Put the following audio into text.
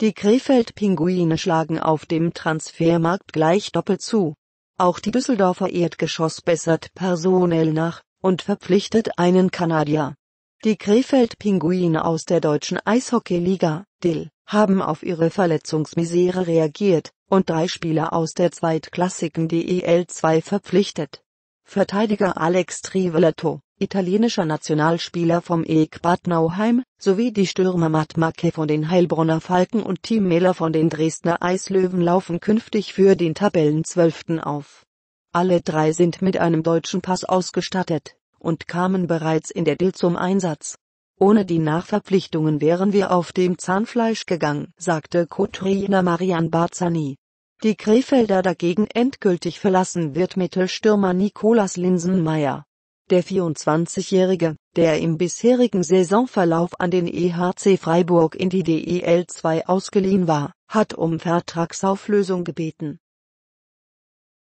Die Krefeld-Pinguine schlagen auf dem Transfermarkt gleich doppelt zu. Auch die Düsseldorfer Erdgeschoss bessert personell nach und verpflichtet einen Kanadier. Die Krefeld-Pinguine aus der deutschen Eishockeyliga, DIL, haben auf ihre Verletzungsmisere reagiert und drei Spieler aus der zweitklassigen DEL 2 verpflichtet. Verteidiger Alex Trivelato, italienischer Nationalspieler vom EK Bad Nauheim, sowie die Stürmer Matt Macke von den Heilbronner Falken und Tim Miller von den Dresdner Eislöwen laufen künftig für den Tabellenzwölften auf. Alle drei sind mit einem deutschen Pass ausgestattet und kamen bereits in der DIL zum Einsatz. Ohne die Nachverpflichtungen wären wir auf dem Zahnfleisch gegangen, sagte Co-Trainer Marian Barzani. Die Krefelder dagegen endgültig verlassen wird Mittelstürmer Nikolas Linsenmeier. Der 24-Jährige, der im bisherigen Saisonverlauf an den EHC Freiburg in die DEL 2 ausgeliehen war, hat um Vertragsauflösung gebeten